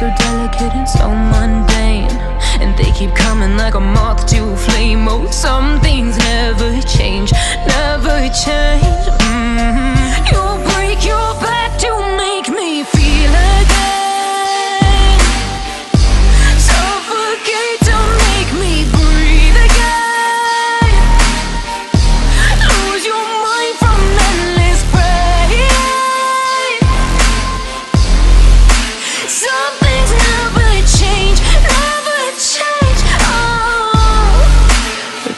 so delicate and so mundane. And they keep coming like a moth to a flame. Oh, some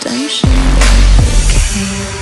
redemption like it came